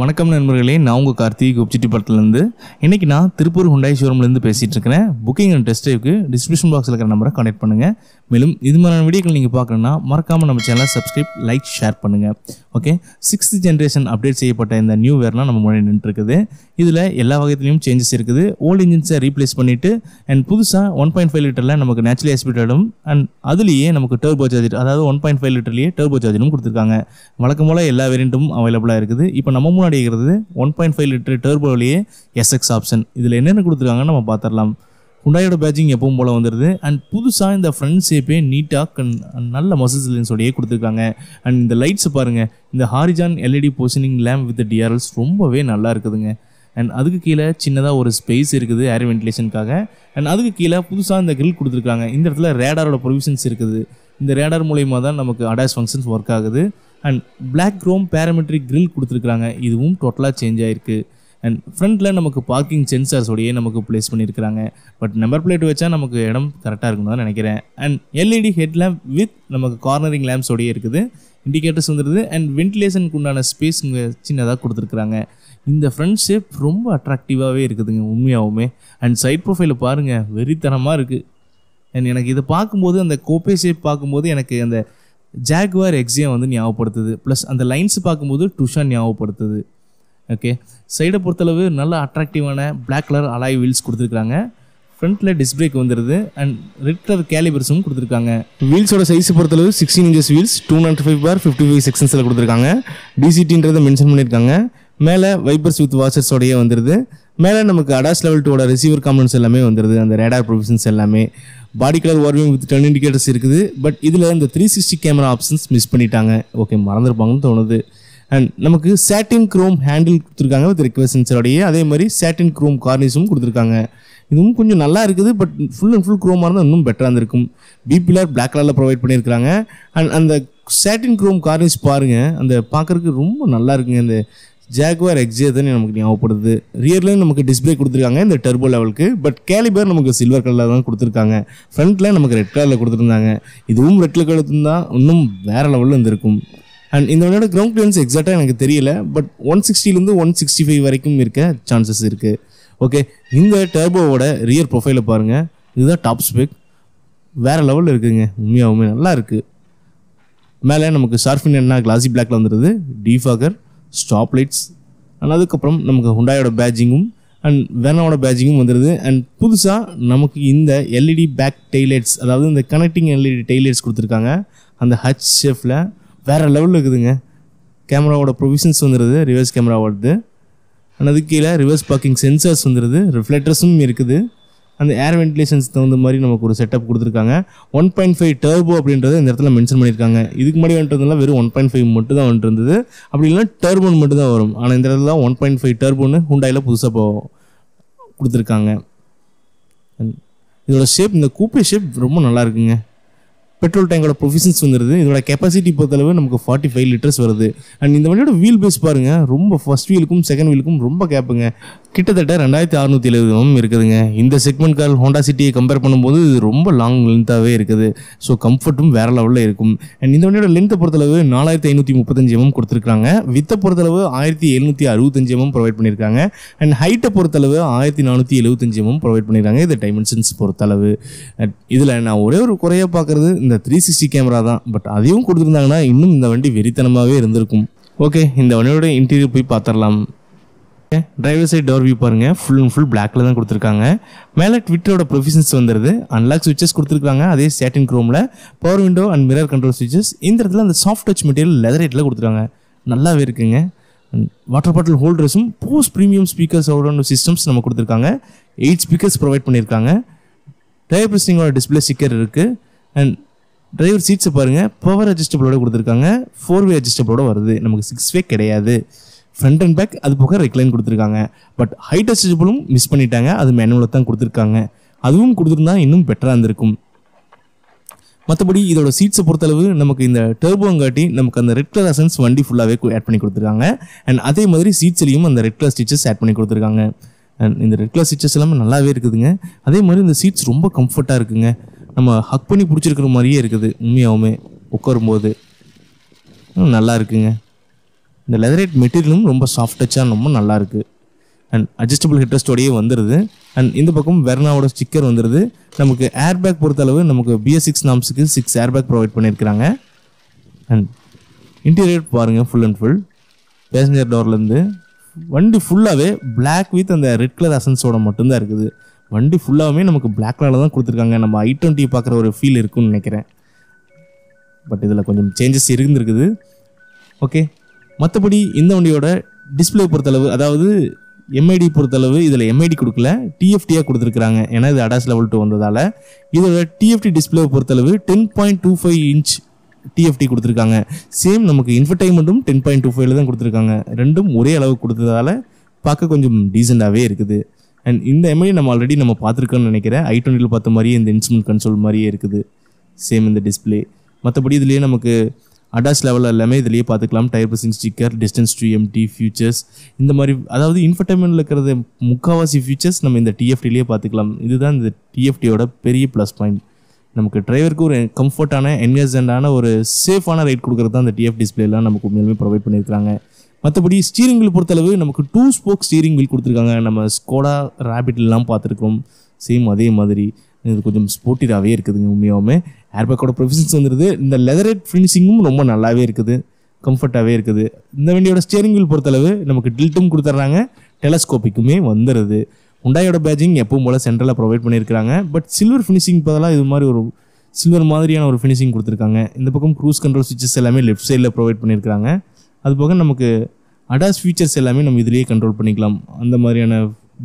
வணக்கம் நண்பர்களே நான் உங்கள் கார்த்திக் உப்சிட்டிப்படத்துலேருந்து இன்றைக்கி நான் திருப்பூர் ஹுண்டாய் ஷோரூம்லேருந்து பேசிகிட்டு இருக்கிறேன். புக்கிங் அண்ட் டெஸ்ட் டைவுக்கு டிஸ்கிரிப்ஷன் பாக்ஸில் இருக்கிற நம்பரை கனெக்ட் பண்ணுங்கள் மேலும் இது மாதிரியான வீடியோக்கள் நீங்கள் பார்க்கணுன்னா மறக்காமல் நம்ம சேனலை சப்ஸ்கிரைப் லைக் ஷேர் பண்ணுங்கள் ஓகே சிக்ஸ்த் ஜென்ரேஷன் அப்டேட் செய்யப்பட்ட இந்த நியூ வேர்லாம் நம்ம முன்னாடி நின்றுருக்குது இதில் எல்லா வகையிலையும் சேஞ்சஸ் இருக்குது. ஓல்டு இன்ஜின்ஸை ரீப்ளேஸ் பண்ணிவிட்டு அண்ட் புதுசாக ஒன் பாயிண்ட் ஃபைவ் லிட்டரில் நமக்கு நேச்சுரலி ஆஸ்பிட்டடும் அண்ட் அதுலேயே நமக்கு டர்போ சார்ஜர் அதாவது ஒன் பாயிண்ட் ஃபைவ் லிட்டர்லேயே டர்போ சார்ஜரும் கொடுத்துருக்காங்க. வழக்கம் போல் எல்லா வேரியண்ட்டும் அவைலபிளாக இருக்குது. இப்போ நம்ம மூணு அடிக்கிறது ஒன் பாயிண்ட் ஃபைவ் லிட்டர் டர்போலேயே எஸ்எக்ஸ் ஆப்ஷன் இதில் என்னென்ன கொடுத்துருக்காங்கன்னு நம்ம பார்த்துடலாம். குண்டாயோட பேட்சிங் எப்பவும் போல் வந்துடுது அண்ட் புதுசாக இந்த ஃப்ரண்ட் ஷேப்பே நீட்டாக நல்ல மசில்ஸ் லென்ஸோடையே கொடுத்துருக்காங்க. அண்ட் இந்த லைட்ஸ் பாருங்கள் இந்த horizon LED positioning lamp with DRLs ரொம்பவே நல்லா இருக்குதுங்க. அண்ட் அதுக்கு கீழே சின்னதாக ஒரு ஸ்பேஸ் இருக்குது ஏர் வென்டிலேஷனுக்காக அண்ட் அதுக்கு கீழே புதுசாக இந்த கிரில் கொடுத்துருக்காங்க. இந்த இடத்துல ரேடாரோட ப்ரொவிஷன்ஸ் இருக்குது. இந்த ரேடார் மூலயமா தான் நமக்கு அடாஸ் ஃபங்க்ஷன்ஸ் ஒர்க் ஆகுது. And black chrome parametric grille கொடுத்துருக்காங்க இதுவும் டோட்டலாக சேஞ்ச் ஆயிருக்கு. அண்ட் ஃப்ரண்ட்டில் நமக்கு பார்க்கிங் சென்சார்ஸோடையே நமக்கு ப்ளேஸ் பண்ணியிருக்கிறாங்க பட் நம்பர் பிளேட் வச்சா நமக்கு இடம் கரெக்டாக இருக்குன்னு தான் நினைக்கிறேன். And LED head lamp with நமக்கு கார்னரிங் லேம்ப்ஸோடையே இருக்குது. இண்டிகேட்டர்ஸ் வந்துடுது அண்ட் வென்டிலேஷனுக்கு உண்டான ஸ்பேஸ் இங்கே சின்னதாக கொடுத்துருக்குறாங்க. இந்த ஃப்ரண்ட் ஷேப் ரொம்ப அட்ராக்டிவாகவே இருக்குதுங்க உண்மையாகவுமே அண்ட் சைட் ப்ரொஃபைலை பாருங்கள் வெறித்தனமாக இருக்குது அண்ட் எனக்கு இதை பார்க்கும்போது அந்த கோப்பே ஷேப் பார்க்கும்போது எனக்கு அந்த ஜாக்வார் எக்ஸியா வந்து ஞாபகப்படுத்துது. ப்ளஸ் அந்த லைன்ஸ் பார்க்கும்போது டுஷா ஞாபகப்படுத்துது. ஓகே சைடை பொறுத்தளவு நல்ல அட்ராக்டிவான பிளாக் கலர் அலாய் வீல்ஸ் கொடுத்துருக்காங்க. ஃப்ரண்ட்டில் டிஸ்க் பிரேக் வந்துடுது அண்ட் ரெட் கலர் கேலிபர்ஸும் கொடுத்துருக்காங்க. வீல்ஸோட சைஸ் பொறுத்தளவு sixteen inches wheels two naught five by fifty five செக்ஷன்ஸில் கொடுத்துருக்காங்க டிசிடின்றதை மென்ஷன் பண்ணியிருக்காங்க. மேலே வைப்பர்ஸ் வித் வாஷர்ஸோடையே வந்துடுது மேலே நமக்கு அடாஸ் லெவல் டூட ரிசீவர் காம்பனன்ஸ் எல்லாமே வந்துடுது அந்த ரேடார் ப்ரொவிஷன்ஸ் எல்லாமே. பாடி கலர் வார்விங் வித் டர்ன் இண்டிகேட்டர்ஸ் இருக்குது. பட் இதில் இந்த three sixty camera options miss பண்ணிட்டாங்க. ஓகே மறந்துருப்பாங்கன்னு தோணுது. அண்ட் நமக்கு சேட்டின் க்ரோம் ஹேண்டில் கொடுத்துருக்காங்க வித் ரிக்வஸ்ட் அதே மாதிரி சேட்டின் குரோம் கார்னிஸும் கொடுத்துருக்காங்க. இதுவும் கொஞ்சம் நல்லா இருக்குது பட் ஃபுல் அண்ட் ஃபுல் க்ரோமாக இருந்தால் இன்னும் பெட்டராக இருந்திருக்கும். பிபிஆர் பிளாக் கலரில் ப்ரொவைட் பண்ணியிருக்காங்க அண்ட் அந்த சேட்டின் குரோம் கார்னிஸ் பாருங்கள் அந்த பார்க்குறதுக்கு ரொம்ப நல்லா இருக்குங்க. இந்த ஜாகுவார் எக்ஸே தான் நமக்கு ஞாபகப்படுது. ரியர்லேயும் நமக்கு டிஸ்பிளே கொடுத்துருக்காங்க இந்த டர்போ லெவலுக்கு பட் கேலிபர் நமக்கு சில்வர் கலரில் தான் கொடுத்துருக்காங்க. ஃப்ரண்ட்டில் நமக்கு ரெட் கலரில் கொடுத்துருந்தாங்க. இதுவும் ரெட் கலர் தான் இன்னும் வேறு லெவலில் இருந்திருக்கும். அண்ட் இந்த வண்டியோட கிரவுண்ட் கிளியன்ஸ் எக்ஸாக்டாக எனக்கு தெரியல. பட் ஒன் சிக்ஸ்டிலேருந்து ஒன் சிக்ஸ்டி ஃபைவ் வரைக்கும் இருக்க சான்சஸ் இருக்குது ஓகே இந்த டர்போவோட ரியர் ப்ரொஃபைலை பாருங்கள் இதுதான் டாப் ஸ்பெக் வேறு லெவலில் இருக்குதுங்க உண்மையாகவுமே நல்லா இருக்குது மேலே நமக்கு ஷார்ஃபின் என்ன? கிளாசி பிளாக்ல வந்துடுது டீஃபாகர் ஸ்டாப் லைட்ஸ் அண்ட் அதுக்கப்புறம் நமக்கு ஹுண்டாயோட பேஜிங்கும் அண்ட் வேனாவோட பேஜிங்கும் வந்துடுது அண்ட் புதுசாக நமக்கு இந்த எல்இடி பேக் டெய்லைட்ஸ் அதாவது இந்த கனெக்டிங் எல்இடி டெய்லைட்ஸ் கொடுத்துருக்காங்க. அந்த ஹச் ஷெஃபில் வேறு லெவலில் இருக்குதுங்க. கேமராவோட ப்ரொவிஷன்ஸ் வந்துடுது ரிவர்ஸ் கேமரா வருது அண்ட் அதுக்கு கீழே ரிவர்ஸ் பார்க்கிங் சென்சார்ஸ் வந்துடுது ரிஃப்ளெக்டர்ஸும் இருக்குது. அந்த ஏர் வென்டிலேஷன்ஸ் தகுந்த மாதிரி நமக்கு ஒரு செட்டப் கொடுத்துருக்காங்க. ஒன் பாயிண்ட் ஃபைவ் டர்போ அப்படின்றத இந்த இடத்துல மென்ஷன் பண்ணியிருக்காங்க. இதுக்கு முன்னாடி வந்துட்டு வெறும் ஒன் பாயிண்ட் ஃபைவ் மட்டும் தான் வந்துட்டு இருந்தது அப்படி இல்லைனா டர்போன் மட்டும் தான் வரும். ஆனால் இந்த இடத்துல ஒன் பாயிண்ட் ஃபைவ் டர்போன்னு ஹுண்டாயில் புதுசாக போ கொடுத்துருக்காங்க. இதோட ஷேப் இந்த கூப்பி ஷேப் ரொம்ப நல்லா இருக்குங்க. பெட்ரோல் டேங்கோட ப்ரொஃபிஷன்ஸ் வந்துருது. இதோட கெப்பாசிட்டி பொறுத்தளவு நமக்கு ஃபார்ட்டி ஃபைவ் லிட்டர்ஸ் வருது. அண்ட் இந்த வண்டியோட வீல் பேஸ் பாருங்க ரொம்ப ஃபர்ஸ்ட் வீலுக்கும் செகண்ட் வீலுக்கும் ரொம்ப கேப்புங்க கிட்டத்தட்ட ரெண்டாயிரத்தி அறுநூத்தி எழுபது இருக்குதுங்க. இந்த செக்மெண்ட் கார் ஹோண்டா சிட்டியை கம்பேர் பண்ணும்போது இது ரொம்ப லாங் லென்த்தாகவே இருக்குது. ஸோ கம்ஃபர்ட்டும் வேற லெவலில் இருக்கும். அண்ட் இந்த வண்டியோட லென்த்தை பொறுத்தளவு நாலாயிரத்தி ஐநூற்றி முப்பத்தஞ்சு எம்எம் கொடுத்துருக்காங்க வித்தை பொறுத்தளவு ஆயிரத்தி எழுநூற்றி அறுபத்தஞ்சு எம்எம் ப்ரொவைட் பண்ணியிருக்காங்க. அண்ட் ஹைட்டை பொறுத்தளவு ஆயிரத்தி நானூற்றி எழுபத்தஞ்சு எம்எம் ப்ரொவைட் பண்ணியிருக்காங்க. இது டைமென்ஷன்ஸ் பொறுத்தளவு. இதில் நான் ஒரே ஒரு குறையாக பார்க்குறது இந்த இந்த த்ரீ சிக்ஸ்டி கேமரா தான். பட் அதையும் கொடுத்துருந்தாங்கன்னா இன்னும் இந்த வண்டி வெறித்தனமாகவே இருந்திருக்கும். ஓகே இந்த வண்டியோட இன்டீரியர் போய் பார்த்துடலாம் டிரைவர் சைட் டோர் வியூ பாருங்க. ஃபுல் அண்ட் ஃபுல் பிளாக்ல தான் கொடுத்துருக்காங்க. மேலே ட்விட்டரோட ப்ரொஃபிஷன்ஸ் வந்துருது. அன்லாக் சுவிச்சஸ் கொடுத்துருக்காங்க. அதே satin க்ரோமில் power window and mirror control switches இந்த இடத்துல அந்த சாஃப்ட் டச் மெட்டீரியல் லெதர் ரேட்டில் கொடுத்துருக்காங்க. நல்லாவே இருக்குங்க. வாட்டர் பாட்டில் ஹோல்டர்ஸும் போஸ்ட் ப்ரீமியம் ஸ்பீக்கர்ஸ் ஓட சிஸ்டம்ஸ் நம்ம கொடுத்துருக்காங்க. எயிட் ஸ்பீக்கர்ஸ் ப்ரொவைட் பண்ணியிருக்காங்க. டயர் பிரஸ்டிங்கோட டிஸ்பிளே ஸ்டிக்கர் இருக்குது அண்ட் டிரைவர் சீட்ஸை பாருங்கள் பவர் அட்ஜஸ்டபிளோட கொடுத்துருக்காங்க. ஃபோர் வே அட்ஜஸ்டபிளோட வருது. நமக்கு சிக்ஸ் வே கிடையாது. ஃப்ரண்ட் அண்ட் பேக் அது போக ரெக்லைன் கொடுத்துருக்காங்க. பட் ஹைட் அட்ஜஸ்டபிளும் மிஸ் பண்ணிட்டாங்க. அது மேனுவலில் தான் கொடுத்துருக்காங்க. அதுவும் கொடுத்துருந்தா இன்னும் பெட்டராக இருந்திருக்கும். மற்றபடி இதோட சீட்ஸை பொறுத்தளவு நமக்கு இந்த டர்போங்காட்டி நமக்கு அந்த ரெட் கலர் அசன்ஸ் வண்டி ஃபுல்லாகவே ஆட் பண்ணி கொடுத்துருக்காங்க. அண்ட் அதே மாதிரி சீட்ஸ்லையும் அந்த ரெட் கலர் ஸ்டிச்சஸ் ஆட் பண்ணி கொடுத்துருக்காங்க. அண்ட் இந்த ரெட் கலர் ஸ்டிச்சஸ் எல்லாமே நல்லாவே இருக்குதுங்க. அதே மாதிரி இந்த சீட்ஸ் ரொம்ப கம்ஃபர்ட்டாக இருக்குங்க. நம்ம ஹக் பண்ணி பிடிச்சிருக்கிற மாதிரியே இருக்குது. உண்மையாகவுமே உட்காரும்போது. நல்லா இருக்குங்க. இந்த லெதரேட் மெட்டீரியலும் ரொம்ப சாஃப்ட் டச்சாக ரொம்ப நல்லா இருக்குது அண்ட் அட்ஜஸ்டபிள் ஹெட்ரஸ்டோடையே வந்துடுது அண்ட் இந்த பக்கம் வெர்னாவோட ஸ்டிக்கர் வந்துடுது நமக்கு ஏர் பேக் பொறுத்தளவு நமக்கு பிஎஸ் சிக்ஸ் நாம்ஸுக்கு சிக்ஸ் ஏர் பேக் ப்ரொவைட் பண்ணியிருக்கிறாங்க அண்ட் இன்டீரியர் பாருங்கள் ஃபுல் அண்ட் ஃபுல் பேசஞ்சர் டோர்லேருந்து வண்டி ஃபுல்லாகவே பிளாக் வித் அந்த ரெட் கலர் அசன்ஸோட மட்டும்தான் இருக்குது. வண்டி ஃபுல்லாகவே நமக்கு பிளாக் கலரில் தான் கொடுத்துருக்காங்க. நம்ம ஐ டுவெண்ட்டி பார்க்குற ஒரு ஃபீல் இருக்கும்னு நினைக்கிறேன். பட் இதில் கொஞ்சம் சேஞ்சஸ் இருந்திருக்குது. ஓகே மற்றபடி இந்த வண்டியோட டிஸ்ப்ளே பொறுத்தளவு அதாவது எம்ஐடி பொறுத்தளவு இதில் எம்ஐடி கொடுக்கல. டிஎஃப்டியாக கொடுத்துருக்குறாங்க. ஏன்னா இது அடாஸ் லெவல் டூ வந்ததால். இதோட டிஎஃப்டி டிஸ்ப்ளே பொறுத்தளவு ten point two five inch TFT கொடுத்துருக்காங்க. சேம் நமக்கு இன்ஃபர்டைன்மெண்ட்டும் டென் பாயிண்ட் டூ ஃபைவ்ல தான் கொடுத்துருக்காங்க. ரெண்டும் ஒரே அளவு கொடுத்ததால பார்க்க கொஞ்சம் டீசெண்டாகவே இருக்குது. அண்ட் இந்த எம்ஐடி நம்ம ஆல்ரெடி நம்ம பார்த்துருக்கோன்னு நினைக்கிறேன். ஐ டுவெண்ட்டியில் பார்த்த மாதிரியே இந்த இன்ஸ்ட்ருமெண்ட் கன்சோல் மாதிரியே இருக்குது. சேம் இந்த டிஸ்ப்ளே மற்றபடி இதுலேயே நமக்கு அடாஸ் லெவலில் எல்லாமே இதுலேயே பார்த்துக்கலாம். Tyre pursuing sticker distance to empty features இந்த மாதிரி அதாவது இன்ஃபர்டைன்மெண்ட்டில் இருக்கிறது முக்கால்வாசி ஃபியூச்சர்ஸ் நம்ம இந்த டிஎஃப்டிலேயே பார்த்துக்கலாம். இதுதான் இந்த டிஎஃப்டியோட பெரிய ப்ளஸ் பாயிண்ட் நமக்கு டிரைவருக்கு ஒரு கம்ஃபர்ட்டான என்கேஜண்டான ஒரு சேஃபான ரைட் கொடுக்குறது தான் இந்த டிஎஃப் டிஸ்பிளேலாம் நமக்கு உண்மையிலுமே ப்ரொவைட் பண்ணியிருக்காங்க மற்றபடி ஸ்டீரிங் வீல் பொறுத்தளவு நமக்கு டூ ஸ்போக் ஸ்டீரிங் வீல் கொடுத்துருக்காங்க. நம்ம ஸ்கோடா ரேபிட்லாம் பார்த்துருக்கோம் சேம் அதே மாதிரி. இது கொஞ்சம் ஸ்போர்ட்டிடாகவே இருக்குதுங்க உண்மையாகவுமே ஏர்பேக்கோட ப்ரொஃபிஷன்ஸ் வந்துடுது இந்த லெதரேட் ஃபினிஷிங்கும் ரொம்ப நல்லாவே இருக்குது. கம்ஃபர்ட்டாகவே இருக்குது. இந்த வண்டியோட ஸ்டியரிங் வீல் பொறுத்தளவு நமக்கு டில்ட்டும் கொடுத்துட்றாங்க டெலஸ்கோப்பிக்குமே வந்துடுது உண்டாயோட பேஜிங் எப்பவும் போல் சென்ட்ரலாக ப்ரொவைட் பண்ணியிருக்காங்க பட் சில்வர் ஃபினிஷிங் பதிலாக இது மாதிரி ஒரு சில்வர் மாதிரியான ஒரு ஃபினிஷிங் கொடுத்துருக்காங்க. இந்த பக்கம் க்ரூஸ் கண்ட்ரோல் சுவிச்சஸ் எல்லாமே லெஃப்ட் சைடில் ப்ரொவைட் பண்ணியிருக்காங்க அது போக நமக்கு அடாஸ் ஃபீச்சர்ஸ் எல்லாமே நம்ம இதுலேயே கண்ட்ரோல் பண்ணிக்கலாம். அந்த மாதிரியான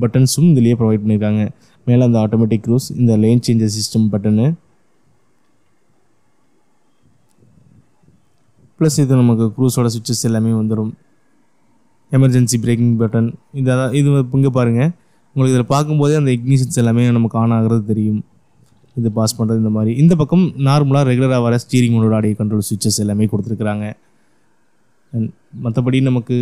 பட்டன்ஸும் இதுலேயே ப்ரொவைட் பண்ணியிருக்காங்க. மேலே அந்த ஆட்டோமேட்டிக் க்ரூஸ் இந்த lane changer system button plus இது நமக்கு க்ரூஸோட சுவிச்சஸ் எல்லாமே வந்துடும் எமர்ஜென்சி பிரேக்கிங் பட்டன் இது அதான் இது இங்கே பாருங்கள் உங்களுக்கு இதில் பார்க்கும்போதே அந்த இக்னிஷன்ஸ் எல்லாமே நமக்கு ஆன் ஆகிறது தெரியும். இது பாஸ் பண்ணுறது இந்த மாதிரி. இந்த பக்கம் நார்மலாக ரெகுலராக வர ஸ்டீரிங் மோடோட ஆடியோ கண்ட்ரோல் சுவிச்சஸ் எல்லாமே கொடுத்துருக்குறாங்க. மற்றபடி நமக்கு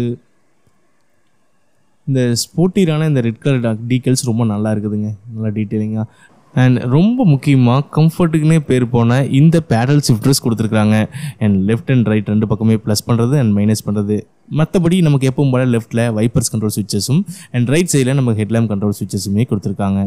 இந்த ஸ்போர்ட்டியரான இந்த ரெட் கலர் டாக் டீட்டெயில்ஸ் ரொம்ப நல்லா இருக்குதுங்க. நல்லா டீட்டெயிலிங்காக அண்ட் ரொம்ப முக்கியமாக கம்ஃபர்ட்டுக்குனே பேர் போன இந்த பேடல் ஷிஃப்டர்ஸ் கொடுத்துருக்காங்க அண்ட் லெஃப்ட் அண்ட் ரைட் ரெண்டு பக்கமே ப்ளஸ் பண்ணுறது அண்ட் மைனஸ் பண்ணுறது மற்றபடி நமக்கு எப்பவும் போல லெஃப்ட்டில் வைப்பர்ஸ் கண்ட்ரோல் சுவிச்சஸும் அண்ட் ரைட் சைடில் நமக்கு ஹெட்லாம்ப் கண்ட்ரோல் சுவிச்சஸுமே கொடுத்துருக்காங்க.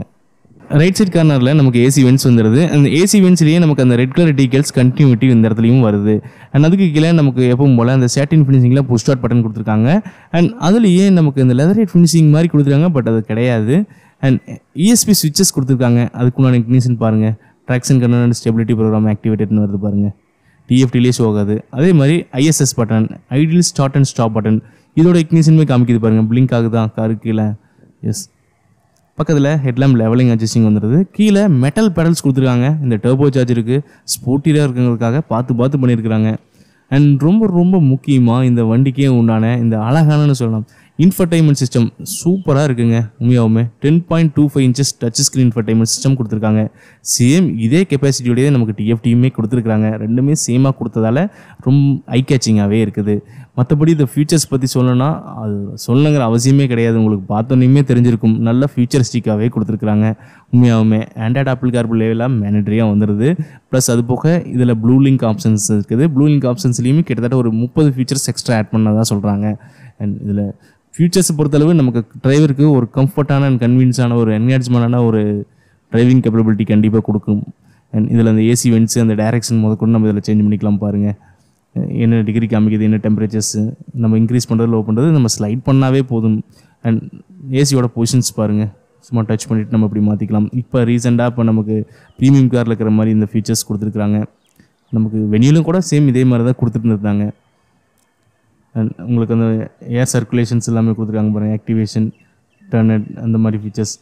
ரைட் சைட் கார்னரில் நமக்கு ஏசி வென்ட்ஸ் வந்துடுது அந்த ஏசி வென்ட்ஸ்லேயே நமக்கு அந்த ரெட் கலர் டீக்கல்ஸ் கண்டினியூட்டி இந்த இடத்துலையும் வருது. அண்ட் அதுக்கு கீழே நமக்கு எப்பவும் போல் அந்த சேட்டின் ஃபினிஷிங்கில் புஷ் ஸ்டார்ட் பட்டன் கொடுத்துருக்காங்க. அண்ட் அதுலேயே நமக்கு இந்த லெதரேட் ஃபினிஷிங் மாதிரி கொடுத்துருக்காங்க பட் அது கிடையாது. அண்ட் இஎஸ்பி சுவிச்சஸ் கொடுத்துருக்காங்க. அதுக்குண்டான இக்னிஷன் பாருங்கள் traction control and stability program ஆக்டிவேட்டட்னு வருது பாருங்கள் டிஎஃப்டிலே ஷோ ஆகாது. அதே மாதிரி ISS button idle start and stop button இதோட இக்னிஷனுமே காமிக்குது பாருங்கள் பிளிங்க் ஆகுதான் காரு கீழே. எஸ் பக்கத்தில் ஹெட்லாம் லெவலிங் அட்ஜஸ்டிங் வந்துடுது கீழே மெட்டல் பெடல்ஸ் கொடுத்துருக்காங்க. இந்த டர்போ சார்ஜருக்கு ஸ்போர்ட்டியாக இருக்கிறவங்களுக்காக பார்த்து பார்த்து பண்ணியிருக்கிறாங்க. அண்ட் ரொம்ப ரொம்ப முக்கியமாக இந்த வண்டிக்கே உண்டான இந்த அழகானன்னு சொல்லலாம். இன்ஃபர்டைன்மெண்ட் சிஸ்டம் சூப்பராக இருக்குங்க உண்மையாகவுமே ten point two five inches touch screen infotainment system கொடுத்துருக்காங்க. சேம் இதே கெப்பாசிட்டியோடய நமக்கு டிஎஃப்டியுமே கொடுத்துருக்காங்க ரெண்டுமே சேமாக கொடுத்ததால ரொம்ப ஐ கேச்சிங்காகவே இருக்குது. மற்றபடி இந்த ஃபியூச்சர்ஸ் பற்றி சொல்லணும்னா அது சொல்லணுங்கிற அவசியமே கிடையாது. உங்களுக்கு பார்த்தோன்னே தெரிஞ்சிருக்கும். நல்ல ஃபியூச்சரிஸ்டிக்காகவே கொடுத்துருக்குறாங்க உண்மையாகவுமே ஆண்ட்ராய்ட் ஆப்பிள் கார்பிள் லேவெல்லாம் மேனட்ரியாக வந்துடுது ப்ளஸ் அது போக இதில் ப்ளூ லிங்க் ஆப்ஷன்ஸ் இருக்குது. ப்ளூ லிங்க் ஆப்ஷன்ஸ்லேயுமே கிட்டத்தட்ட ஒரு முப்பது ஃபியூச்சர்ஸ் எக்ஸ்ட்ரா ஆட் பண்ணதாக சொல்கிறாங்க அண்ட் இதில் ஃபியூச்சர்ஸை பொறுத்தளவு நமக்கு டிரைவருக்கு ஒரு கம்ஃபர்ட்டான அண்ட் கன்வீனியன்ஸான ஒரு என்கேஜ்மெண்டான ஒரு டிரைவிங் கேப்பபிலிட்டி கண்டிப்பாக கொடுக்கும். அண்ட் இதில் அந்த ஏசி வென்ட்ஸ் அந்த டைரக்ஷன் முதற்கொண்டு நம்ம இதில் சேஞ்ச் பண்ணிக்கலாம் பாருங்கள் என்ன டிகிரி காமிக்குது என்ன டெம்பரேச்சர்ஸு நம்ம இன்க்ரீஸ் பண்ணுறது லோ பண்ணுறது நம்ம ஸ்லைட் பண்ணாவே போதும். அண்ட் ஏசியோட பொசிஷன்ஸ் பாருங்கள் சும்மா டச் பண்ணிவிட்டு நம்ம இப்படி மாற்றிக்கலாம் இப்போ ரீசெண்டாக இப்போ நமக்கு ப்ரீமியம் காரில் இருக்கிற மாதிரி இந்த ஃபீச்சர்ஸ் கொடுத்துருக்குறாங்க. நமக்கு வெனியிலும் கூட சேம் இதே மாதிரி தான் கொடுத்துட்டு இருந்தாங்க உங்களுக்கு அந்த ஏர் சர்க்குலேஷன்ஸ் எல்லாமே கொடுத்துருக்காங்க பாருங்கள் ஆக்டிவேஷன் டர்னட் அந்த மாதிரி ஃபீச்சர்ஸ்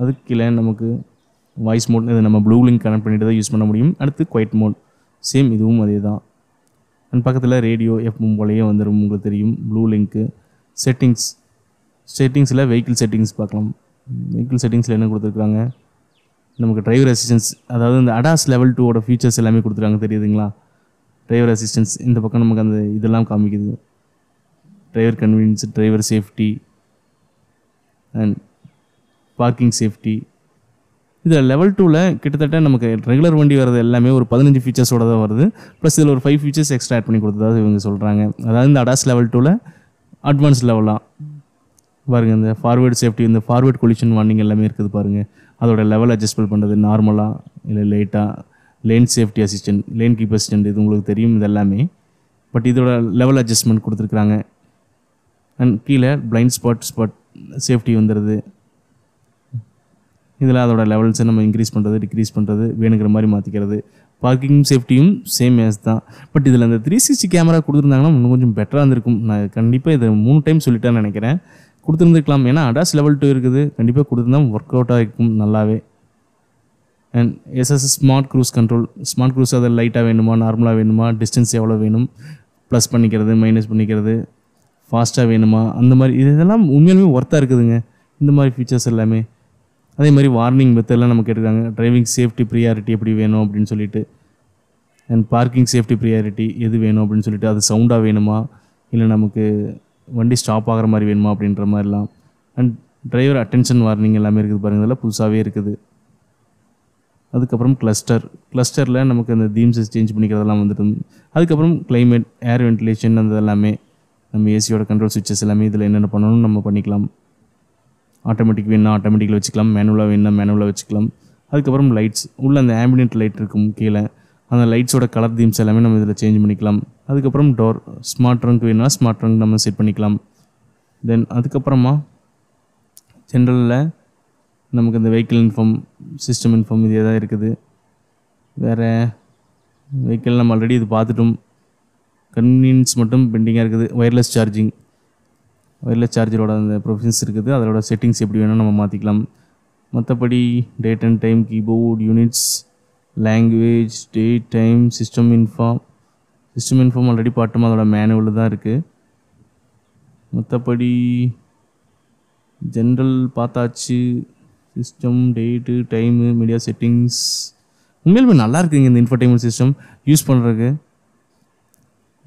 அதுக்கு கீழே நமக்கு வாய்ஸ் மோட் இதை நம்ம ப்ளூ லிங்க் கனெக்ட் பண்ணிட்டு தான் யூஸ் பண்ண முடியும். அடுத்து குவைட் மோட் சேம் இதுவும் அதே தான். அண்ட் பக்கத்தில் ரேடியோ எஃப்எம் போலேயே வந்துடும் உங்களுக்கு தெரியும். ப்ளூ லிங்க்கு செட்டிங்ஸ் செட்டிங்ஸில் வெஹிக்கிள் செட்டிங்ஸ் பார்க்கலாம். வெஹிக்கிள் செட்டிங்ஸில் என்ன கொடுத்துருக்காங்க? நமக்கு டிரைவர் அசிஸ்டன்ஸ் அதாவது இந்த அடாஸ் லெவல் டூவோட ஃபீச்சர்ஸ் எல்லாமே கொடுத்துருக்காங்க. தெரியுதுங்களா? டிரைவர் அசிஸ்டன்ஸ் இந்த பக்கம் நமக்கு அந்த இதெல்லாம் காமிக்குது. Driver convenience driver safety and parking safety இதில் லெவல் டூவில் கிட்டத்தட்ட நமக்கு ரெகுலர் வண்டி வர்றது எல்லாமே ஒரு பதினஞ்சு ஃபீச்சர்ஸோட தான் வருது. ப்ளஸ் இதில் ஒரு ஃபைவ் ஃபீச்சர்ஸ் எக்ஸ்ட்ரா ஆட் பண்ணி கொடுத்ததாக இவங்க சொல்கிறாங்க அதாவது இந்த அடாஸ் லெவல் டூவில் அட்வான்ஸ் லெவலாக பாருங்கள் இந்த ஃபார்வேர்டு சேஃப்டி இந்த ஃபார்வேர்ட் கொலிஷன் வார்னிங் எல்லாமே இருக்குது பாருங்கள் அதோட லெவல் அட்ஜஸ்ட்மெண்ட் பண்ணுறது நார்மலாக இல்லை லேட்டாக lane safety assistant lane keep assistant இது உங்களுக்கு தெரியும் இது எல்லாமே பட் இதோட லெவல் அட்ஜஸ்ட்மெண்ட் கொடுத்துருக்குறாங்க. அண்ட் கீழே பிளைண்ட் ஸ்பாட் ஸ்பாட் சேஃப்டி வந்துடுது இதில் அதோட லெவல்ஸை நம்ம இன்க்ரீஸ் பண்ணுறது டிக்ரீஸ் பண்ணுறது வேணுங்கிற மாதிரி மாற்றிக்கிறது பார்க்கிங் சேஃப்டியும் சேம் ஏஸ் தான். பட் இதில் அந்த த்ரீ சிக்ஸ்டி கேமரா கொடுத்துருந்தாங்கன்னா இன்னும் கொஞ்சம் பெட்டராக இருந்திருக்கும். நான் கண்டிப்பாக இதை மூணு டைம் சொல்லிட்டேன்னு நினைக்கிறேன். கொடுத்துருந்துருக்கலாம். ஏன்னா அடாஸ் லெவல் டூ இருக்குது. கண்டிப்பாக கொடுத்துருந்தா ஒர்க் அவுட் ஆகிருக்கும் நல்லாவே. And SS smart cruise control smart cruise அதை லைட்டாக வேணுமா நார்மலாக வேணுமா டிஸ்டன்ஸ் எவ்வளோ வேணும் ப்ளஸ் பண்ணிக்கிறது மைனஸ் பண்ணிக்கிறது. ஃபாஸ்ட்டாக வேணுமா? அந்த மாதிரி இது இதெல்லாம் உண்மையிலுமே ஒர்த்தாக இருக்குதுங்க. இந்த மாதிரி ஃபீச்சர்ஸ் எல்லாமே. அதே மாதிரி வார்னிங் மெத்தட்லாம் நம்ம கேட்டிருக்காங்க. டிரைவிங் சேஃப்டி ப்ரியாரிட்டி எப்படி வேணும் அப்படின்னு சொல்லிட்டு. அண்ட் பார்க்கிங் சேஃப்டி ப்ரியாரிட்டி எது வேணும் அப்படின்னு சொல்லிட்டு அது சவுண்டாக வேணுமா? இல்லை நமக்கு வண்டி ஸ்டாப் ஆகிற மாதிரி வேணுமா அப்படின்ற மாதிரிலாம். அண்ட் டிரைவர் அட்டென்ஷன் வார்னிங் எல்லாமே இருக்குது பாருங்கள் இதெல்லாம் புதுசாகவே இருக்குது. அதுக்கப்புறம் கிளஸ்டர் கிளஸ்டரில் நமக்கு அந்த தீம்ஸை சேஞ்ச் பண்ணிக்கிறதெல்லாம் வந்துட்டு அதுக்கப்புறம் கிளைமேட் ஏர் வென்டிலேஷன் அந்த எல்லாமே நம்ம ஏசியோட கண்ட்ரோல் சுவிச்சஸ் எல்லாமே இதில் என்னென்ன பண்ணணும் நம்ம பண்ணிக்கலாம். ஆட்டோமேட்டிக் வேணால் ஆட்டோமேட்டிக்கில் வச்சுக்கலாம். மேனுவலாக வேணால் மேனுவலாக வச்சுக்கலாம். அதுக்கப்புறம் லைட்ஸ் உள்ளே அந்த ஆம்பியன்ட் லைட் இருக்கும் கீழே. அந்த லைட்ஸோட கலர் தீம்ஸ் எல்லாமே நம்ம இதில் சேஞ்ச் பண்ணிக்கலாம். அதுக்கப்புறம் டோர் ஸ்மார்ட் ட்ரங்க் வேணும்னா ஸ்மார்ட் ட்ரங்க் நம்ம செட் பண்ணிக்கலாம். தென் அதுக்கப்புறமா ஜென்ரலில் நமக்கு இந்த வெஹிக்கிள் இன்ஃபார்ம் சிஸ்டம் இன்ஃபார்ம் இது எதாவது இருக்குது. வேறு வெஹிக்கிள் நம்ம ஆல்ரெடி இது பார்த்துட்டோம். கன்வீனியன்ஸ் மட்டும் பெண்டிங்காக இருக்குது. ஒயர்லெஸ் சார்ஜிங் ஒயர்லெஸ் சார்ஜரோட அந்த ப்ரொஃபஷன்ஸ் இருக்குது. அதோட செட்டிங்ஸ் எப்படி வேணால் நம்ம மாற்றிக்கலாம் மற்றபடி date and time keyboard units language date time system inform system inform already bottom அதோட மேனுவலில் தான் இருக்குது மற்றபடி ஜென்ரல் பார்த்தாச்சு. System date time media settings உண்மையிலுமே நல்லா இருக்குங்க இந்த இன்ஃபர்டைன்மெண்ட் சிஸ்டம் யூஸ் பண்ணுறதுக்கு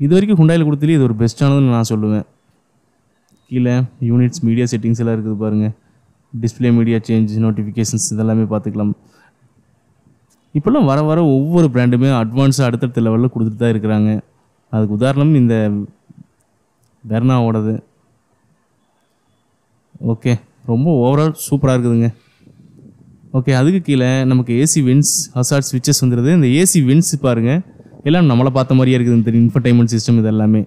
இது வரைக்கும் ஹுண்டாயில் கொடுத்துலேயே இது ஒரு பெஸ்ட்டானதுன்னு நான் சொல்லுவேன். கீழே யூனிட்ஸ் மீடியா செட்டிங்ஸ் எல்லாம் இருக்குது பாருங்கள் டிஸ்ப்ளே மீடியா சேஞ்ச் நோட்டிஃபிகேஷன்ஸ் இதெல்லாமே பார்த்துக்கலாம். இப்போல்லாம் வர வர ஒவ்வொரு பிராண்டுமே அட்வான்ஸாக அடுத்தடுத்த லெவலில் கொடுத்துட்டு தான் இருக்கிறாங்க. அதுக்கு உதாரணம் இந்த வெர்னாவோடது ஓகே ரொம்ப ஓவரால் சூப்பராக இருக்குதுங்க. ஓகே அதுக்கு கீழே நமக்கு ஏசி வின்ஸ் ஹசார்ட் ஸ்விட்சஸ் வந்துடுது இந்த ஏசி வின்ஸ் பாருங்கள் எல்லாம் நம்மளை பார்த்த மாதிரியே இருக்குது. இந்த இன்ஃபர்டைன்மெண்ட் சிஸ்டம் இது எல்லாமே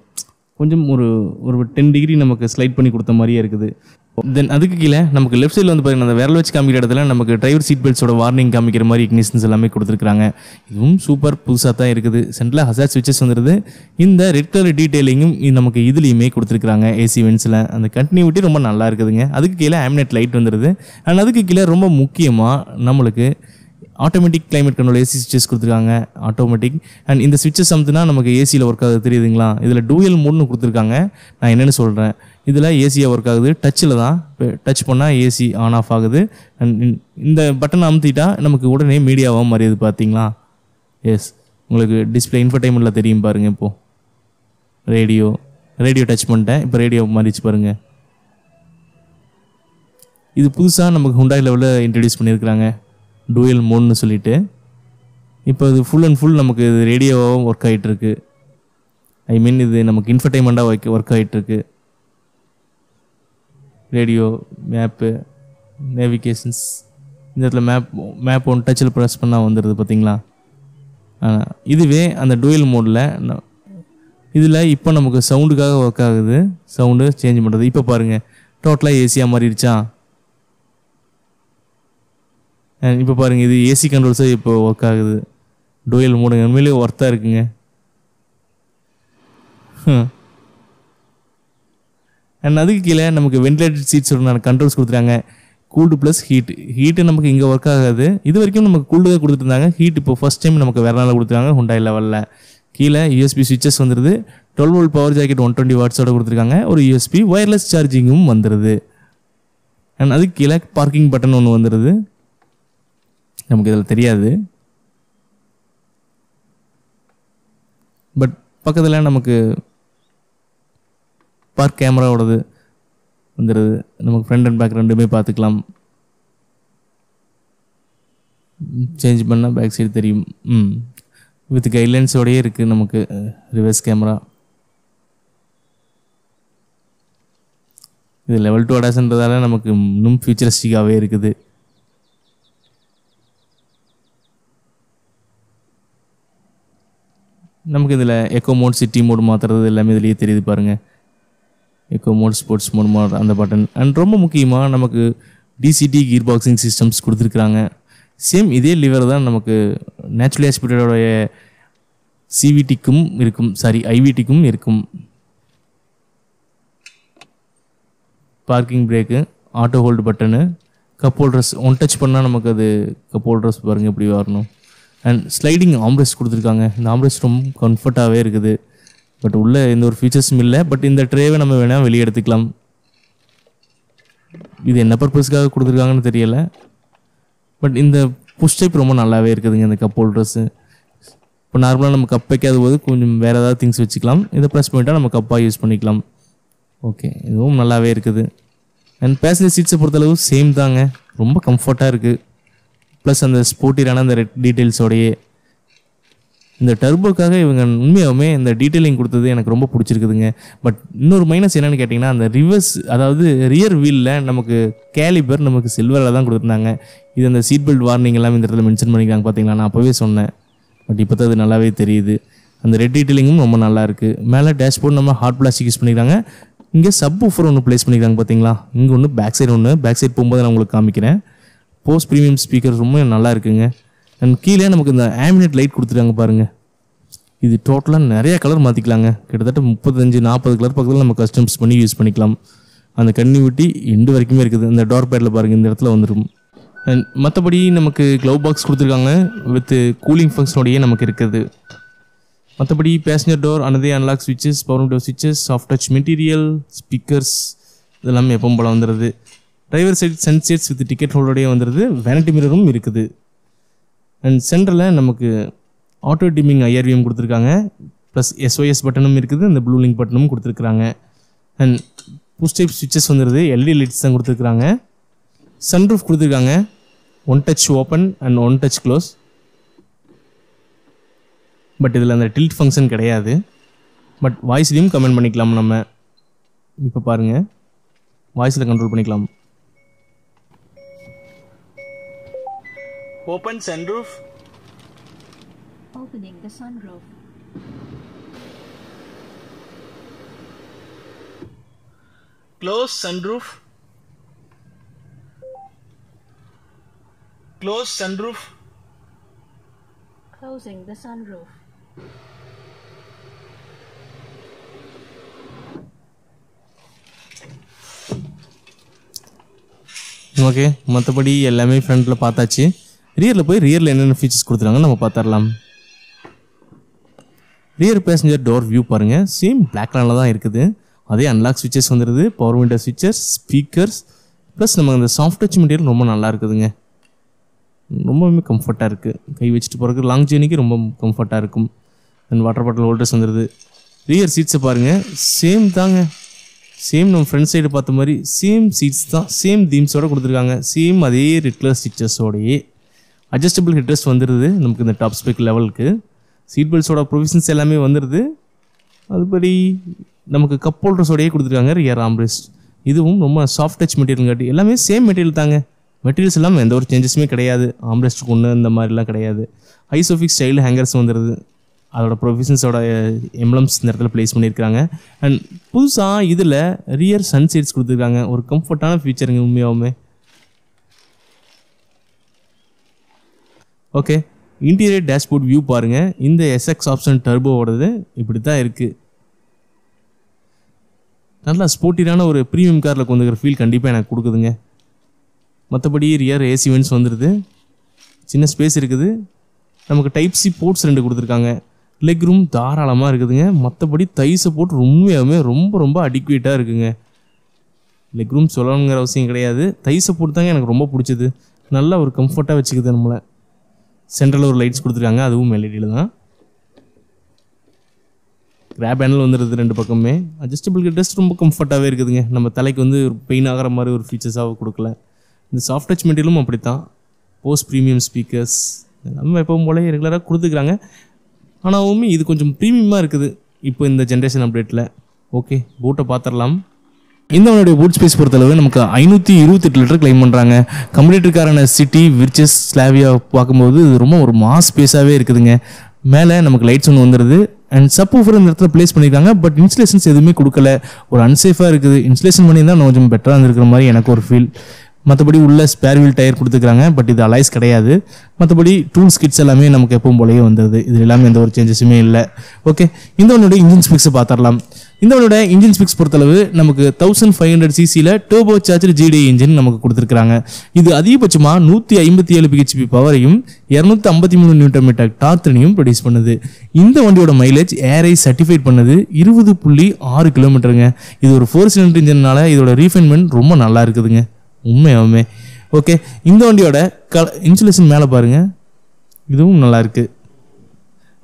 கொஞ்சம் ஒரு ஒரு டென் டிகிரி நமக்கு ஸ்லைட் பண்ணி கொடுத்த மாதிரியே இருக்குது. தென் அதுக்கு கீழே நமக்கு லெஃப்ட் சைடில் வந்து பார்த்தீங்கன்னா அந்த விரல் வச்சு காமிக்கிற இடத்துல நமக்கு டிரைவர் சீட் பெல்ட்ஸோட வார்னிங் காமிக்கிற மாதிரி இக்னிஷன்ஸ் எல்லாமே கொடுத்துருக்காங்க இதுவும் சூப்பர் புதுசாக தான் இருக்குது. சென்டரில் ஹசார் ஸ்விட்சஸ் வந்துடுது இந்த ரெட் கலர் டீட்டெயிலிங்கும் நமக்கு இதுலேயுமே கொடுத்துருக்காங்க ஏசி வென்ஸில் அந்த கண்டினியூட்டி ரொம்ப நல்லா இருக்குதுங்க. அதுக்கு கீழே ஆம்னெட் லைட் வந்துடுது அண்ட் அதுக்கு கீழே ரொம்ப முக்கியமாக நம்மளுக்கு automatic climate control AC switches கொடுத்துருக்காங்க. ஆட்டோமேட்டிக் அண்ட் இந்த ஸ்விட்சஸ் அமுத்துனா நமக்கு ஏசியில் ஒர்க் ஆகுது. தெரியுதுங்களா? இதில் டூயல் மோட்னு கொடுத்துருக்காங்க. நான் என்னென்னு சொல்கிறேன் இதில் ஏசியாக ஒர்க் ஆகுது. டச்சில் தான். டச் பண்ணால் ஏசி ஆன் ஆஃப் ஆகுது. அண்ட் இந்த பட்டன் அமுத்திட்டா நமக்கு உடனே மீடியாவாக மாறியது பார்த்தீங்களா எஸ் உங்களுக்கு டிஸ்பிளே இன்ஃபர்டைன்மெண்ட்டில் தெரியும் பாருங்கள் இப்போது ரேடியோ ரேடியோ டச் பண்ணிட்டேன். இப்போ ரேடியோ மாறிச்சு பாருங்கள் இது புதுசாக நமக்கு ஹுண்டாய் லெவலில் இன்ட்ரடியூஸ் பண்ணியிருக்கிறாங்க. டூயல் மோட்னு சொல்லிட்டு இப்போ இது ஃபுல் அண்ட் ஃபுல் நமக்கு இது ரேடியோவாகவும் ஒர்க் ஆகிட்டுருக்கு ஐ மீன் இது நமக்கு இன்ஃபர்டைன்மெண்ட்டாக ஒர்க் ஒர்க் ஆகிட்டுருக்கு ரேடியோ மேப்பு நேவிகேஷன்ஸ் இந்த இடத்துல மேப் மேப் ஒன் டச்சில் ப்ரெஸ் பண்ணால் வந்துடுது பார்த்தீங்களா இதுவே அந்த டூயல் மோடில் இதில் இப்போ நமக்கு சவுண்டுக்காக ஒர்க் ஆகுது. சவுண்டு சேஞ்ச் பண்ணுறது இப்போ பாருங்கள் டோட்டலாக ஏசியாக மாறிடுச்சா? இப்போ பாருங்கள் இது ஏசி கண்ட்ரோல்ஸே இப்போ ஒர்க் ஆகுது. டூயல் மூடுங்க உண்மையிலேயே ஒர்த்தாக இருக்குங்க. அண்ட் அதுக்கு கீழே நமக்கு வென்டிலேட்டட் சீட்ஸோட கண்ட்ரோல்ஸ் கொடுத்துருக்காங்க கூல்டு ப்ளஸ் ஹீட் ஹீட்டு நமக்கு இங்கே ஒர்க் ஆகாது. இது வரைக்கும் நமக்கு கூல்டு தான் கொடுத்துருந்தாங்க ஹீட் இப்போ ஃபஸ்ட் டைம் நமக்கு வேற நாளில் கொடுத்துருக்காங்க ஹுண்டாய் லெவலில் கீழே யூஎஸ்பி சுவிச்சஸ் வந்துடுது twelve volt power jacket one twenty வாட்ஸோட கொடுத்துருக்காங்க. ஒரு யூஎஸ்பி ஒயர்லெஸ் சார்ஜிங்கும் வந்துடுது அண்ட் அதுக்கு கீழே பார்க்கிங் பட்டன் ஒன்று வந்துடுது நமக்கு இதில் தெரியாது. பட் பக்கத்தில் நமக்கு பார்க் கேமராவோடது வந்துடுது நமக்கு ஃப்ரண்ட் அண்ட் பேக் ரெண்டுமே பார்த்துக்கலாம். சேஞ்ச் பண்ணால் பேக் சைடு தெரியும். ம். வித் கைட்லைன்ஸோடையே இருக்குது நமக்கு ரிவர்ஸ் கேமரா இது லெவல் டூ அடாஸ்ன்றதால நமக்கு இன்னும் ஃபியூச்சரிஸ்டிக்காகவே இருக்குது. நமக்கு இதில் எக்கோ மோட் சிட்டி மோட் மாற்றுறது எல்லாமே இதுலேயே தெரியுது பாருங்கள் eco mode sports mode mode அந்த பட்டன் அண்ட் ரொம்ப முக்கியமாக நமக்கு டிசிடி கீர் பாக்ஸிங் சிஸ்டம்ஸ் கொடுத்துருக்குறாங்க. சேம் இதே லிவர் தான் நமக்கு நேச்சுரலி ஆஸ்பிட்டலோடைய சிவிடிக்கும் இருக்கும். சாரி ஐவிடிக்கும் இருக்கும். Parking brake auto hold button cup holders one touch பண்ணால் நமக்கு அது கப் ஹோல்டர்ஸ் பாருங்கள் எப்படி வரணும். அண்ட் ஸ்லைடிங் ஆம்ரெஸ்ட் கொடுத்துருக்காங்க. இந்த ஆம்ரெஸ்ட் ரொம்ப கம்ஃபர்ட்டாகவே இருக்குது. பட் உள்ளே எந்த ஒரு ஃபீச்சர்ஸும் இல்லை. பட் இந்த ட்ரேவை நம்ம வேணால் வெளியே எடுத்துக்கலாம். இது என்ன பர்பஸ்க்காக கொடுத்துருக்காங்கன்னு தெரியல. பட் இந்த புஷ் டைப் ரொம்ப நல்லாவே இருக்குதுங்க இந்த கப் ஹோல்டர்ஸு இப்போ நார்மலாக நம்ம கப் வைக்காத போது கொஞ்சம் வேறு ஏதாவது திங்ஸ் வச்சுக்கலாம். இதை ப்ரெஸ் பண்ணிட்டால் நம்ம கப்பாக யூஸ் பண்ணிக்கலாம். ஓகே இதுவும் நல்லாவே இருக்குது. அண்ட் பேசஞ்சர் சீட்ஸை பொறுத்தளவு சேம் தாங்க. ரொம்ப கம்ஃபர்ட்டாக இருக்குது ப்ளஸ் அந்த ஸ்போர்ட்டியான அந்த ரெட் டீட்டெயில்ஸோடையே இந்த டர்போக்காக இவங்க உண்மையாகவுமே இந்த டீட்டெயிலிங் கொடுத்தது எனக்கு ரொம்ப பிடிச்சிருக்குதுங்க. பட் இன்னொரு மைனஸ் என்னென்னு கேட்டிங்கன்னா அந்த ரிவர்ஸ் அதாவது ரியர் வீலில் நமக்கு கேலிபர் நமக்கு சில்வரில் தான் கொடுத்துருந்தாங்க. இது அந்த சீட் பெல்ட் வார்னிங் எல்லாம் இந்த இடத்துல மென்ஷன் பண்ணிக்கிறாங்க பார்த்தீங்களா நான் அப்போவே சொன்னேன். பட் இப்போ தான் அது நல்லாவே தெரியுது. அந்த ரெட் டீட்டெயிலிங்கும் ரொம்ப நல்லா இருக்குது மேலே டேஷ்போர்ட் நம்ம ஹார்ட் பிளாஸ்டிக் யூஸ் பண்ணிக்கிறாங்க. இங்கே சப் ஊஃபர் ஒன்று ப்ளேஸ் பண்ணிக்கிறாங்க பார்த்தீங்களா இங்கே ஒன்று பேக் சைடு ஒன்று பேக் சைடு போகும்போது நான் உங்களுக்கு காமிக்கிறேன். போஸ்ட் ப்ரீமியம் ஸ்பீக்கர் ரொம்ப நல்லா இருக்குங்க. அண்ட் கீழே நமக்கு இந்த ஆமினேட் லைட் கொடுத்துருக்காங்க பாருங்கள் இது டோட்டலாக நிறைய கலர் மாற்றிக்கலாங்க கிட்டத்தட்ட முப்பத்தஞ்சு நாற்பது கலர் பக்கத்தில் நம்ம கஸ்டம்ஸ் பண்ணி யூஸ் பண்ணிக்கலாம். அந்த கன்னிவிட்டி இண்டு வரைக்குமே இருக்குது. இந்த டோர் பேடில் பாருங்கள் இந்த இடத்துல வந்துடும் அண்ட் மற்றபடி நமக்கு க்ளவ் பாக்ஸ் கொடுத்துருக்காங்க. வித்து கூலிங் ஃபங்க்ஷனோடையே நமக்கு இருக்குது. மற்றபடி passenger door அனதே unlock switches power door switches soft touch material speakers இதெல்லாமே எப்பவும் போல் வந்துடுது driver side sunsets with ticket ஹோல்டோடய வந்துடுது வேனிட்டி மிரரும் இருக்குது. அண்ட் சென்டரில் நமக்கு ஆட்டோ டிமிங் ஐஆர்விஎம் கொடுத்துருக்காங்க. ப்ளஸ் எஸ்ஒஎஸ் பட்டனும் இருக்குது. இந்த ப்ளூ லிங்க் பட்டனும் கொடுத்துருக்குறாங்க. அண்ட் புஷ் டைப் சுவிச்சஸ் வந்துடுது எல்இடி லைட்ஸ் தான் கொடுத்துருக்குறாங்க. சன்ரூஃப் கொடுத்துருக்காங்க. One touch open and one touch close but இதில் அந்த டில்ட் ஃபங்க்ஷன் கிடையாது. பட் வாய்ஸ்லேயும் கமெண்ட் பண்ணிக்கலாம் நம்ம. இப்போ பாருங்கள் வாய்ஸில் கண்ட்ரோல் பண்ணிக்கலாம். Open sunroof Opening the sunroof. Close sunroof close sunroof Closing the sunroof. Okay மற்றபடி எல்லாமே ஃப்ரண்ட்டில் பார்த்தாச்சு ரியரில் போய் ரியரில் என்னென்ன ஃபீச்சர்ஸ் கொடுத்துருக்காங்கன்னு நம்ம பார்த்துடலாம். ரியர் பேசஞ்சர் டோர் வியூ பாருங்கள் சேம் பிளாக் கலரில் தான் இருக்குது. அதே அன்லாக் ஸ்விட்சஸ் வந்துடுது பவர் விண்டோ ஸ்விட்சஸ் ஸ்பீக்கர்ஸ் ப்ளஸ் நம்ம அந்த சாஃப்ட் டச் மெட்டீரியல் ரொம்ப நல்லா இருக்குதுங்க. ரொம்பவுமே கம்ஃபர்ட்டாக இருக்குது கை வச்சுட்டு போகிறதுக்கு லாங் ஜேர்னிக்கு ரொம்ப கம்ஃபர்ட்டாக இருக்கும். அண்ட் வாட்டர் பாட்டில் ஹோல்டர்ஸ் வந்துடுது ரியர் சீட்ஸை பாருங்கள் சேம் தாங்க. சேம் நம்ம ஃப்ரண்ட் சைடு பார்த்த மாதிரி சேம் சீட்ஸ் தான். சேம் தீம்ஸோட கொடுத்துருக்காங்க. சேம் அதே ரெட் கலர் ஸ்டிச்சஸோடையே அட்ஜஸ்டபிள் ஹெட்ரெஸ்ட் வந்துடுது நமக்கு இந்த டாப் ஸ்பெக் லெவலுக்கு சீட் பெல்ட்ஸோட ப்ரொவிஷன்ஸ் எல்லாமே வந்துடுது அதுபடி நமக்கு கப் ஹோல்டர்ஸோடையே கொடுத்துருக்காங்க. ரியர் ஆம்ரெஸ்ட் இதுவும் ரொம்ப சாஃப்ட் டச் மெட்டீரியல் காட்டி எல்லாமே சேம் மெட்டீரியல் தாங்க. மெட்டீரியல்ஸ் இல்லாமல் எந்த ஒரு சேஞ்சஸுமே கிடையாது. ஆம்ரெஸ்ட்டுக்கு ஒன்று இந்த மாதிரிலாம் கிடையாது. ஐசோஃபிக் ஸ்டைல் ஹேங்கர்ஸ் வந்துடுது அதோட ப்ரொவிஷன்ஸோட எம்ப்ளம்ஸ் இந்த இடத்துல ப்ளேஸ் பண்ணியிருக்காங்க. அண்ட் புதுசாக இதில் ரியர் சன்செட்ஸ் கொடுத்துருக்காங்க. ஒரு கம்ஃபர்ட்டான ஃபீச்சருங்க உண்மையாகவுமே ஓகே. இன்டீரியர் டேஷ்போர்ட் வியூ பாருங்கள் இந்த எஸ்எக்ஸ் ஆப்ஷன் டர்போவோடது இப்படி தான் இருக்குது நல்லா ஸ்போர்ட்டியான ஒரு ப்ரீமியம் காரில் கொண்டுக்கிற ஃபீல் கண்டிப்பாக எனக்கு கொடுக்குதுங்க. மற்றபடி ரியர் ஏசி வென்ஸ் வந்துடுது சின்ன ஸ்பேஸ் இருக்குது. நமக்கு டைப் சி போர்ட்ஸ் ரெண்டு கொடுத்துருக்காங்க. லெக் ரூம் தாராளமாக இருக்குதுங்க. மற்றபடி தை சப்போர்ட் உண்மையாகவே ரொம்ப ரொம்ப அடிக்வேட்டாக இருக்குங்க. லெக் ரூம் சொல்லணுங்கிற அவசியம் கிடையாது. தை சப்போர்ட் தாங்க எனக்கு ரொம்ப பிடிச்சது. நல்லா ஒரு கம்ஃபர்ட்டாக வச்சுக்குது நம்மளை. சென்ட்ரலில் ஒரு லைட்ஸ் கொடுத்துருக்காங்க. அதுவும் எல்இடியில் தான். கிராப் ஹேண்டில் வந்துடுது ரெண்டு பக்கமே அட்ஜஸ்டபிள் டெஸ்ட் ரொம்ப கம்ஃபர்ட்டாகவே இருக்குதுங்க. நம்ம தலைக்கு வந்து ஒரு பெயின் ஆகிற மாதிரி ஒரு ஃபீச்சர்ஸாக கொடுக்கல. இந்த சாஃப்ட் டச் மெட்டீரியலும் அப்படி தான் போஸ்ட் ப்ரீமியம் ஸ்பீக்கர்ஸ் எல்லாமே எப்பவும் போல ரெகுலராக கொடுத்துக்கிறாங்க. ஆனாலுமே இது கொஞ்சம் ப்ரீமியமாக இருக்குது. இப்போ இந்த ஜென்ரேஷன் அப்டேட்டில் ஓகே போட்டை பார்த்துடலாம். இந்த பூட் ஸ்பேஸ் பொறுத்தளவு நமக்கு ஐநூற்றி இருபத்தெட்டு லிட்டர் கிளைம் பண்ணுறாங்க கம்ப்யூட்டருக்காரான சிட்டி விர்ச்சஸ் ஸ்லாவியா பார்க்கும்போது இது ரொம்ப ஒரு மாஸ் ஸ்பேஸாகவே இருக்குதுங்க. மேலே நமக்கு லைட்ஸ் ஒன்று வந்துடுது அண்ட் சப் ஊஃபர் இந்த இடத்துல ப்ளேஸ் பண்ணியிருக்காங்க பட் இன்சுலேஷன்ஸ் எதுவுமே கொடுக்கல. ஒரு அன்சேஃபாக இருக்குது. இன்சுலேஷன் பண்ணியிருந்தால் தான் கொஞ்சம் பெட்டராக இருந்திருக்கிற மாதிரி எனக்கு ஒரு ஃபீல் மற்றபடி உள்ள ஸ்பேர் வீல் டயர் கொடுத்துருக்காங்க. பட் இது அலைஸ் கிடையாது. மற்றபடி டூல்ஸ் கிட்ஸ் எல்லாமே நமக்கு எப்பவும் போலவே வந்தது இது எல்லாமே எந்த ஒரு சேஞ்சஸுமே இல்லை. ஓகே இந்த ஒன்னுடைய இன்ஜின் ஸ்பெக்ஸை பார்த்துடலாம். இந்த இன்ஜின் ஸ்பிக்ஸ் பொறுத்தளவு நமக்கு தௌசண்ட் ஃபைவ் ஹண்ட்ரட் சிசியில் டர்போ சார்ஜர் ஜிடி இன்ஜின் நமக்கு கொடுத்துருக்காங்க இது அதிகபட்சமாக நூற்றி ஐம்பத்தி ஏழு பிஹெச்பி பவரையும் இரநூத்தி ஐம்பத்தி மூணு நியூட்டன் மீட்டர் டார்த்தனையும் ப்ரொடியூஸ் பண்ணுது. இந்த வண்டியோட மைலேஜ் ஏரை சர்டிஃபைட் பண்ணது இருபது புள்ளி ஆறு கிலோமீட்டருங்க இது ஒரு ஃபோர் சிலிண்டர் இன்ஜினால இதோட ரீஃபைன்மெண்ட் ரொம்ப நல்லா இருக்குதுங்க. உண்மையாலுமே ஓகே இந்த வண்டியோட கல இன்சுலேஷன் மேலே பாருங்கள் இதுவும் நல்லா இருக்குது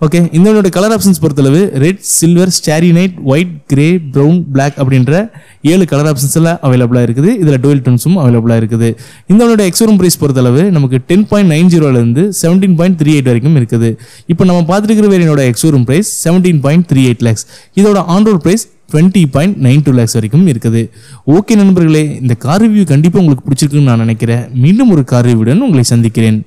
ஓகே இந்த கலர் ஆப்ஷன்ஸ் பொறுத்தளவு red silver starry night white grey brown black அப்படின்ற ஏழு கலர் ஆப்ஷன்ஸில் அவைலபிளாக இருக்குது. இதில் டுவெல் டன்ஸும் அவைலபிளாக இருக்குது. இந்த வண்டியோட எக்ஸோரூம் ப்ரைஸ் பொறுத்தளவு நமக்கு டென் பாயிண்ட் நைன் ஜீரோலேருந்து செவன்டீன் பாயிண்ட் த்ரீ எயிட் வரைக்கும் இருக்குது. இப்போ நம்ம பார்த்துருக்கிற வேரியனோட ex showroom price seventeen point three eight lakhs இதோட on road price twenty point nine two lakhs வரைக்கும் இருக்குது. ஓகே நண்பர்களே இந்த கார் ரிவ்யூ கண்டிப்பாக உங்களுக்கு பிடிச்சிருக்குன்னு நான் நினைக்கிறேன். மீண்டும் ஒரு கார் ரிவ்யூடன் உங்களை சந்திக்கிறேன்.